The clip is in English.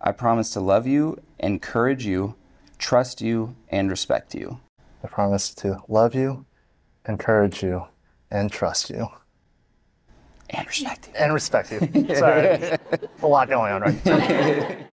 I promise to love you, encourage you, trust you, and respect you. I promise to love you, encourage you, and trust you. And respect you. And respect you. Sorry. a lot going on right now.